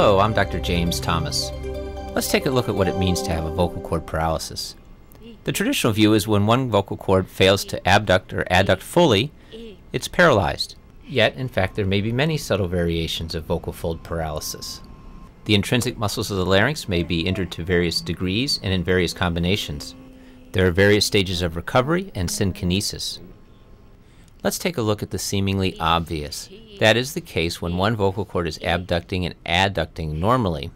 Hello, I'm Dr. James Thomas. Let's take a look at what it means to have a vocal cord paralysis. The traditional view is when one vocal cord fails to abduct or adduct fully, it's paralyzed. Yet, in fact, there may be many subtle variations of vocal fold paralysis. The intrinsic muscles of the larynx may be injured to various degrees and in various combinations. There are various stages of recovery and synkinesis. Let's take a look at the seemingly obvious. That is the case when one vocal cord is abducting and adducting normally,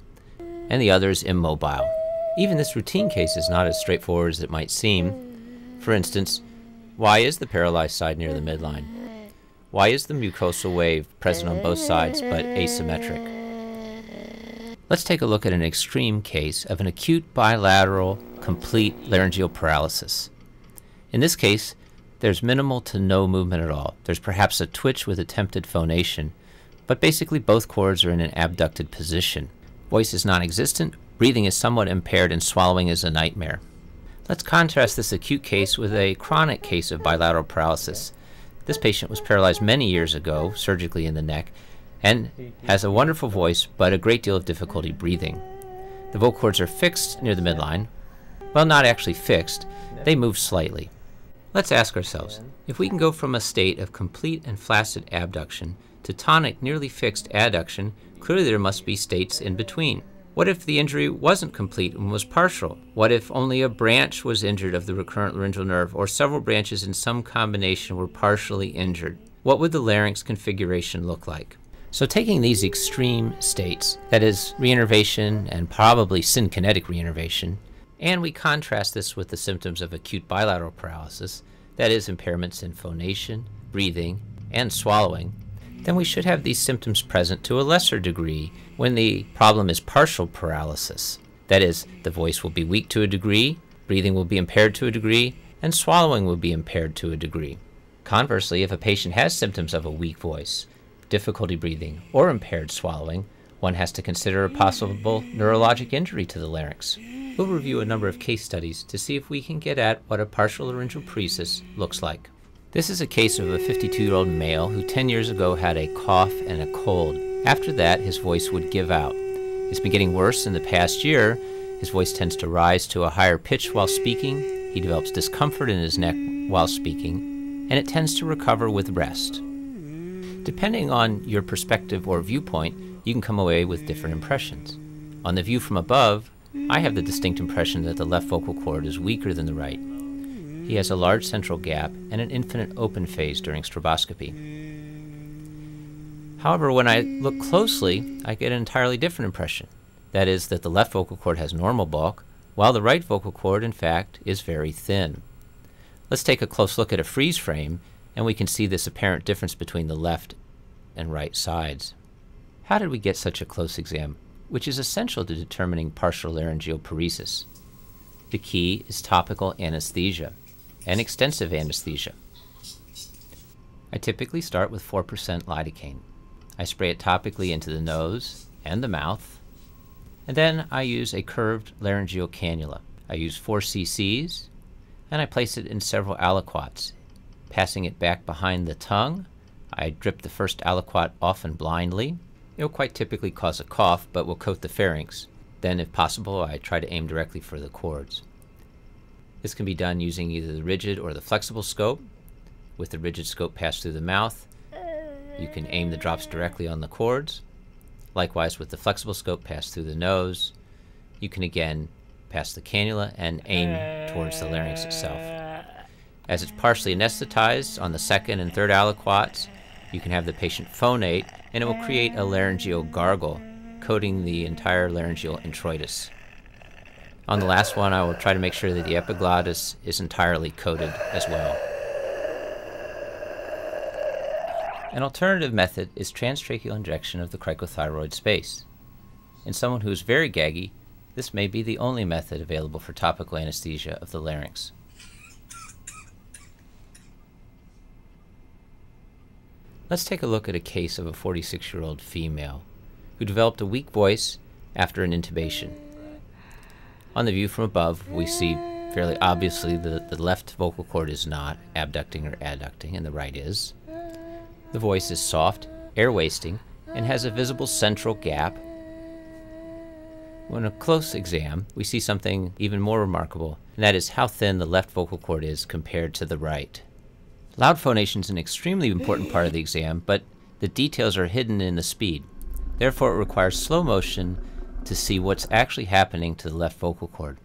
and the other is immobile. Even this routine case is not as straightforward as it might seem. For instance, why is the paralyzed side near the midline? Why is the mucosal wave present on both sides but asymmetric? Let's take a look at an extreme case of an acute bilateral complete laryngeal paralysis. In this case, there's minimal to no movement at all. There's perhaps a twitch with attempted phonation, but basically both cords are in an abducted position. Voice is non existent, breathing is somewhat impaired, and swallowing is a nightmare. Let's contrast this acute case with a chronic case of bilateral paralysis. This patient was paralyzed many years ago, surgically in the neck, and has a wonderful voice but a great deal of difficulty breathing. The vocal cords are fixed near the midline. Well, not actually fixed, they move slightly. Let's ask ourselves if we can go from a state of complete and flaccid abduction to tonic, nearly fixed adduction, clearly there must be states in between. What if the injury wasn't complete and was partial? What if only a branch was injured of the recurrent laryngeal nerve, or several branches in some combination were partially injured? What would the larynx configuration look like? So, taking these extreme states, that is, reinnervation and probably synkinetic reinnervation, and we contrast this with the symptoms of acute bilateral paralysis, that is, impairments in phonation, breathing, and swallowing, then we should have these symptoms present to a lesser degree when the problem is partial paralysis. That is, the voice will be weak to a degree, breathing will be impaired to a degree, and swallowing will be impaired to a degree. Conversely, if a patient has symptoms of a weak voice, difficulty breathing, or impaired swallowing, one has to consider a possible neurologic injury to the larynx. We'll review a number of case studies to see if we can get at what a partial laryngeal paresis looks like. This is a case of a 52 year old male who 10 years ago had a cough and a cold. After that, his voice would give out. It's been getting worse in the past year. His voice tends to rise to a higher pitch while speaking. He develops discomfort in his neck while speaking, and it tends to recover with rest. Depending on your perspective or viewpoint, you can come away with different impressions. On the view from above, I have the distinct impression that the left vocal cord is weaker than the right. He has a large central gap and an infinite open phase during stroboscopy. However, when I look closely, I get an entirely different impression. That is, that the left vocal cord has normal bulk, while the right vocal cord, in fact, is very thin. Let's take a close look at a freeze frame, and we can see this apparent difference between the left and right sides. How did we get such a close exam, which is essential to determining partial laryngeal paresis? The key is topical anesthesia and extensive anesthesia. I typically start with 4% lidocaine. I spray it topically into the nose and the mouth, and then I use a curved laryngeal cannula. I use 4 cc's, and I place it in several aliquots. Passing it back behind the tongue, I drip the first aliquot often blindly. It will quite typically cause a cough, but will coat the pharynx. Then, if possible, I try to aim directly for the cords. This can be done using either the rigid or the flexible scope. With the rigid scope passed through the mouth, you can aim the drops directly on the cords. Likewise, with the flexible scope passed through the nose, you can again pass the cannula and aim towards the larynx itself. As it's partially anesthetized on the second and third aliquots, you can have the patient phonate, and it will create a laryngeal gargle, coating the entire laryngeal introitus. On the last one, I will try to make sure that the epiglottis is entirely coated as well. An alternative method is transtracheal injection of the cricothyroid space. In someone who is very gaggy, this may be the only method available for topical anesthesia of the larynx. Let's take a look at a case of a 46 year old female who developed a weak voice after an intubation. On the view from above, we see fairly obviously that the left vocal cord is not abducting or adducting, and the right is. The voice is soft, air wasting, and has a visible central gap, On a close exam, we see something even more remarkable, and that is how thin the left vocal cord is compared to the right. Loud phonation is an extremely important part of the exam, but the details are hidden in the speed. Therefore, it requires slow motion to see what's actually happening to the left vocal cord.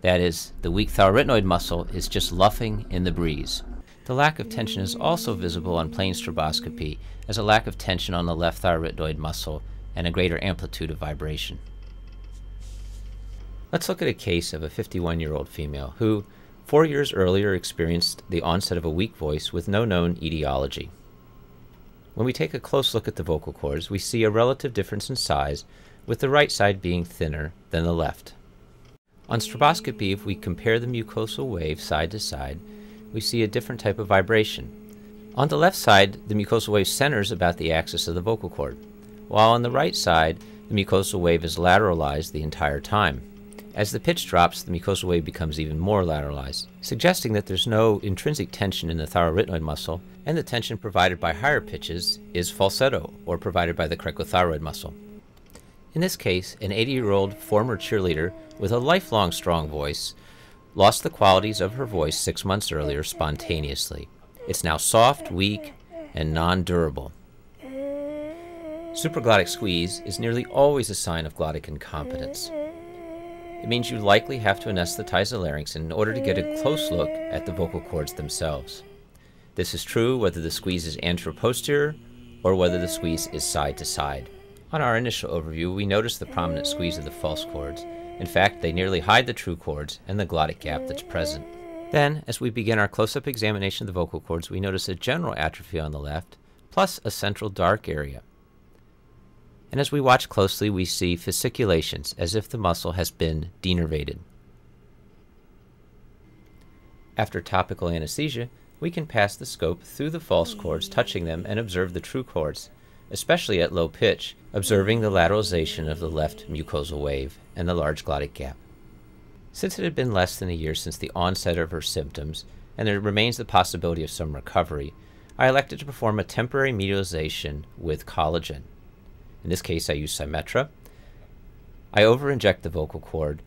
That is, the weak thyroarytenoid muscle is just luffing in the breeze. The lack of tension is also visible on plain stroboscopy as a lack of tension on the left thyroarytenoid muscle and a greater amplitude of vibration. Let's look at a case of a 51 year old female who, four years earlier, experienced the onset of a weak voice with no known etiology. When we take a close look at the vocal cords, we see a relative difference in size, with the right side being thinner than the left. On stroboscopy, if we compare the mucosal wave side to side, we see a different type of vibration. On the left side, the mucosal wave centers about the axis of the vocal cord, while on the right side, the mucosal wave is lateralized the entire time. As the pitch drops, the mucosal wave becomes even more lateralized, suggesting that there's no intrinsic tension in the thyroarytenoid muscle, and the tension provided by higher pitches is falsetto, or provided by the cricothyroid muscle. In this case, an 80 year old former cheerleader with a lifelong strong voice lost the qualities of her voice six months earlier spontaneously. It's now soft, weak, and non durable. Supraglottic squeeze is nearly always a sign of glottic incompetence. It means you likely have to anesthetize the larynx in order to get a close look at the vocal cords themselves. This is true whether the squeeze is anteroposterior or whether the squeeze is side to side. On our initial overview, we noticed the prominent squeeze of the false cords. In fact, they nearly hide the true cords and the glottic gap that's present. Then, as we begin our close-up examination of the vocal cords, we notice a general atrophy on the left, plus a central dark area and as we watch closely, we see fasciculations as if the muscle has been denervated. After topical anesthesia, we can pass the scope through the false cords, touching them, and observe the true cords, especially at low pitch, observing the lateralization of the left mucosal wave and the large glottic gap. Since it had been less than a year since the onset of her symptoms, and there remains the possibility of some recovery, I elected to perform a temporary medialization with collagen. In this case, I use Cymetra. I overinject the vocal cord,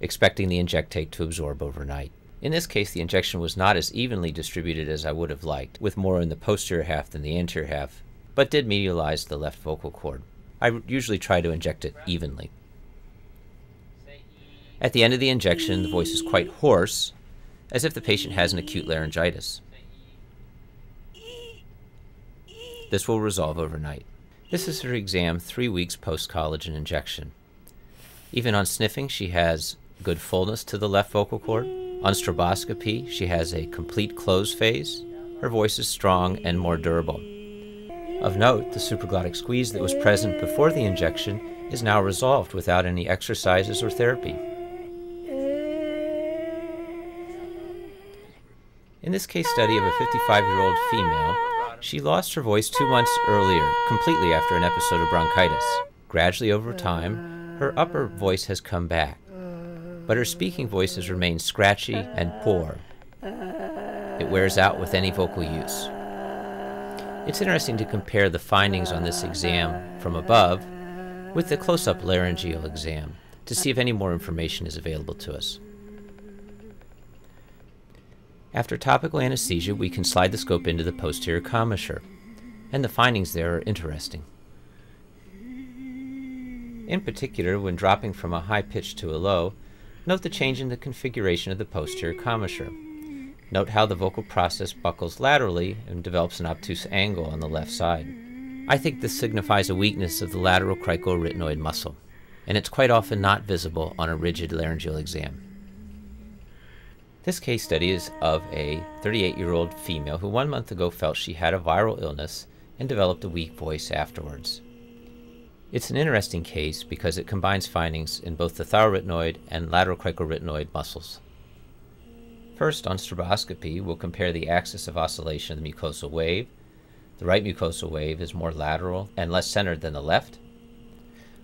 expecting the injectate to absorb overnight. In this case, the injection was not as evenly distributed as I would have liked, with more in the posterior half than the anterior half, but did medialize the left vocal cord. I usually try to inject it evenly. At the end of the injection, the voice is quite hoarse, as if the patient has an acute laryngitis. This will resolve overnight. This is her exam three weeks post collagen injection. Even on sniffing, she has good fullness to the left vocal cord. On stroboscopy, she has a complete close phase. Her voice is strong and more durable. Of note, the supraglottic squeeze that was present before the injection is now resolved without any exercises or therapy. In this case study of a 55 year old female, she lost her voice two months earlier, completely after an episode of bronchitis. Gradually over time, her upper voice has come back, but her speaking voice has remained scratchy and poor. It wears out with any vocal use. It's interesting to compare the findings on this exam from above with the close up laryngeal exam to see if any more information is available to us. After topical anesthesia, we can slide the scope into the posterior commissure, and the findings there are interesting. In particular, when dropping from a high pitch to a low, note the change in the configuration of the posterior commissure. Note how the vocal process buckles laterally and develops an obtuse angle on the left side. I think this signifies a weakness of the lateral cricoarytenoid muscle, and it's quite often not visible on a rigid laryngeal exam. This case study is of a 38 year old female who one month ago felt she had a viral illness and developed a weak voice afterwards. It's an interesting case because it combines findings in both the thyroarytenoid and lateral cricoarytenoid muscles. First, on stroboscopy, we'll compare the axis of oscillation of the mucosal wave. The right mucosal wave is more lateral and less centered than the left.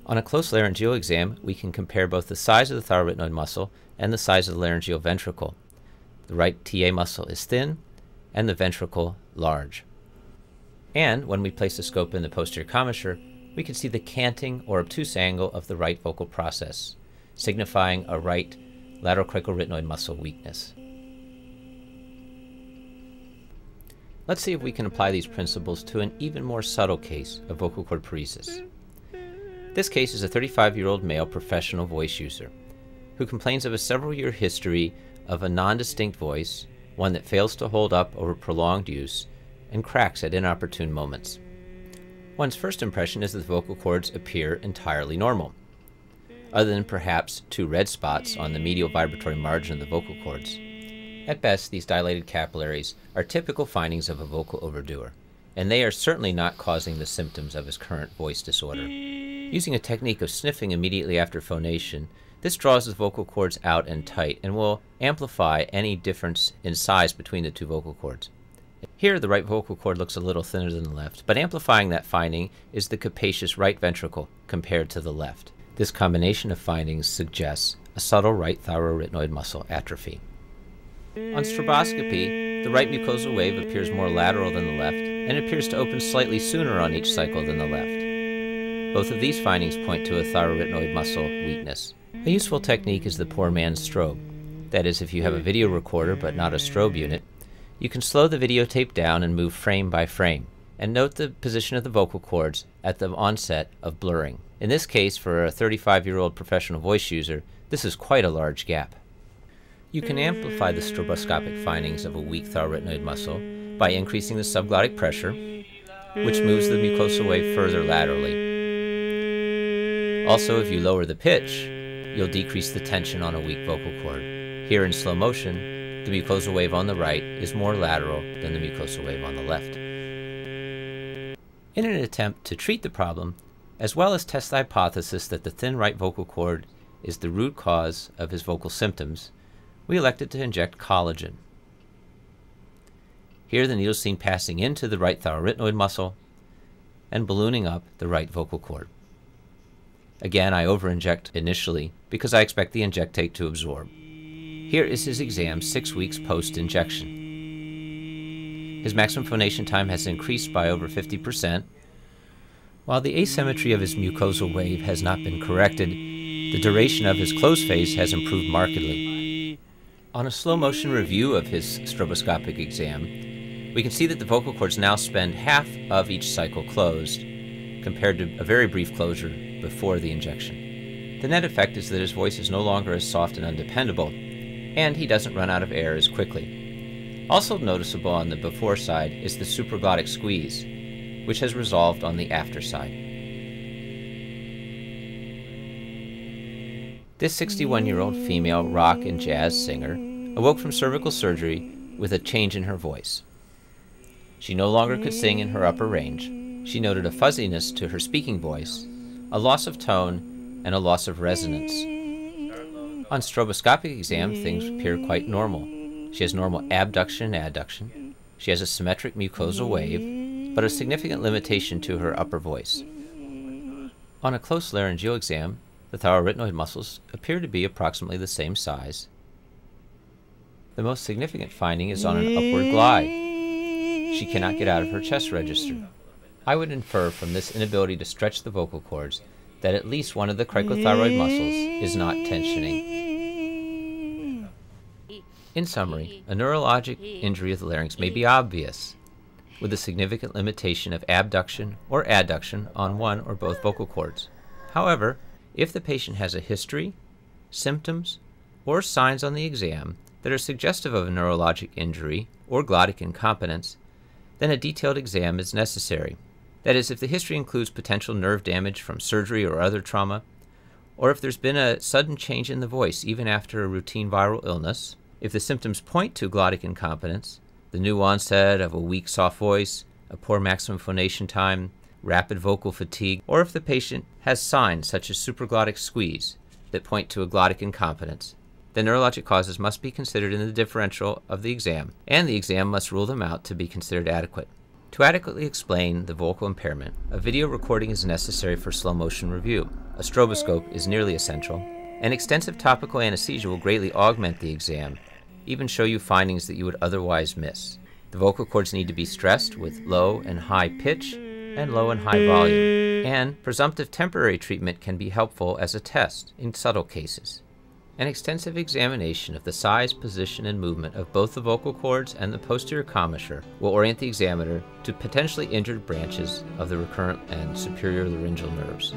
On a close laryngeal exam, we can compare both the size of the thyroarytenoid muscle and the size of the laryngeal ventricle. The right TA muscle is thin and the ventricle large. And when we place the scope in the posterior commissure, we can see the canting or obtuse angle of the right vocal process. signifying a right lateral cricoarytenoid muscle weakness. Let's see if we can apply these principles to an even more subtle case of vocal cord paresis. This case is a 35 year old male professional voice user who complains of a several year history of a non distinct voice, one that fails to hold up over prolonged use, and cracks at inopportune moments. One's first impression is that the vocal cords appear entirely normal, other than perhaps two red spots on the medial vibratory margin of the vocal cords. At best, these dilated capillaries are typical findings of a vocal overdoer, and they are certainly not causing the symptoms of his current voice disorder. Using a technique of sniffing immediately after phonation, this draws the vocal cords out and tight and will amplify any difference in size between the two vocal cords. Here, the right vocal cord looks a little thinner than the left, but amplifying that finding is the capacious right ventricle compared to the left. This combination of findings suggests a subtle right thyroarytenoid muscle atrophy. On stroboscopy, the right mucosal wave appears more lateral than the left and appears to open slightly sooner on each cycle than the left. Both of these findings point to a thyroarytenoid muscle weakness. A useful technique is the poor man's strobe. That is, if you have a video recorder but not a strobe unit, you can slow the videotape down and move frame by frame, and note the position of the vocal cords at the onset of blurring. In this case, for a 35 year old professional voice user, this is quite a large gap. You can amplify the stroboscopic findings of a weak thyroarytenoid muscle by increasing the subglottic pressure, which moves the mucosal wave further laterally. Also, if you lower the pitch, you'll decrease the tension on a weak vocal cord. Here in slow motion, the mucosal wave on the right is more lateral than the mucosal wave on the left. In an attempt to treat the problem, as well as test the hypothesis that the thin right vocal cord is the root cause of his vocal symptoms, we elected to inject collagen. Here the needle is seen passing into the right thyroarytenoid muscle and ballooning up the right vocal cord. Again, I overinject initially because I expect the injectate to absorb. Here is his exam six weeks post injection. His maximum phonation time has increased by over 50%. While the asymmetry of his mucosal wave has not been corrected, the duration of his close phase has improved markedly. On a slow motion review of his stroboscopic exam, we can see that the vocal cords now spend half of each cycle closed, compared to a very brief closure before the injection. The net effect is that his voice is no longer as soft and undependable, and he doesn't run out of air as quickly. Also noticeable on the before side is the supraglottic squeeze, which has resolved on the after side. This 61 year old female rock and jazz singer awoke from cervical surgery with a change in her voice. She no longer could sing in her upper range. She noted a fuzziness to her speaking voice, a loss of tone, and a loss of resonance. On stroboscopic exam, things appear quite normal. She has normal abduction and adduction. She has a symmetric mucosal wave, but a significant limitation to her upper voice. On a close laryngeal exam, the thyroarytenoid muscles appear to be approximately the same size. The most significant finding is on an upward glide. She cannot get out of her chest register. I would infer from this inability to stretch the vocal cords that at least one of the cricothyroid muscles is not tensioning. In summary, a neurologic injury of the larynx may be obvious, with a significant limitation of abduction or adduction on one or both vocal cords. However, if the patient has a history, symptoms, or signs on the exam that are suggestive of a neurologic injury or glottic incompetence, then a detailed exam is necessary. That is, if the history includes potential nerve damage from surgery or other trauma, or if there's been a sudden change in the voice even after a routine viral illness, if the symptoms point to glottic incompetence, the new onset of a weak, soft voice, a poor maximum phonation time, rapid vocal fatigue, or if the patient has signs such as supraglottic squeeze that point to a glottic incompetence, the neurologic causes must be considered in the differential of the exam, and the exam must rule them out to be considered adequate. To adequately explain the vocal impairment, a video recording is necessary for slow motion review. A stroboscope is nearly essential, and extensive topical anesthesia will greatly augment the exam even show you findings that you would otherwise miss. The vocal cords need to be stressed with low and high pitch, and low and high volume. And presumptive temporary treatment can be helpful as a test in subtle cases. An extensive examination of the size, position, and movement of both the vocal cords and the posterior commissure will orient the examiner to potentially injured branches of the recurrent and superior laryngeal nerves.